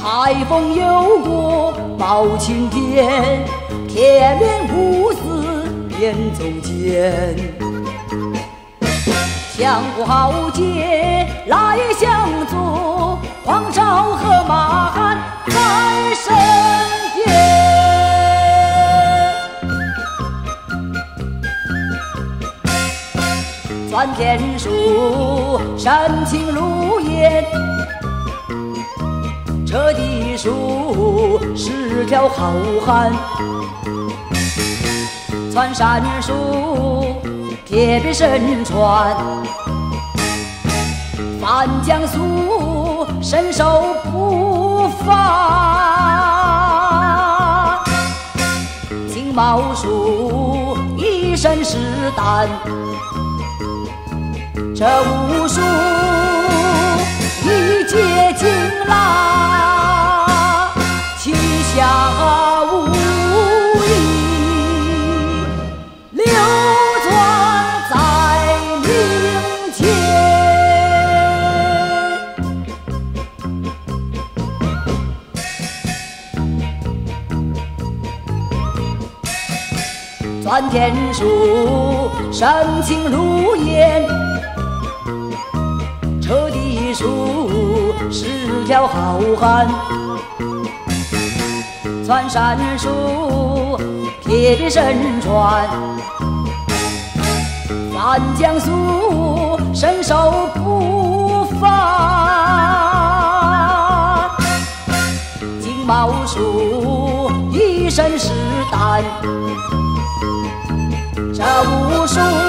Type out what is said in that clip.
台风有过包青天，铁面无私辨忠奸。江湖豪杰来相助，黄巢和马汉在身边。钻天树，深情如烟；这地树，是条好汉。穿山术，铁臂神穿；翻江术，身手不凡。金毛术，一身是胆。这武术一结金啦，钻天术，深情如烟；扯地术，是条好汉；穿山鼠，铁臂神传；翻江术，身手不凡；金毛鼠，一身是胆。这无数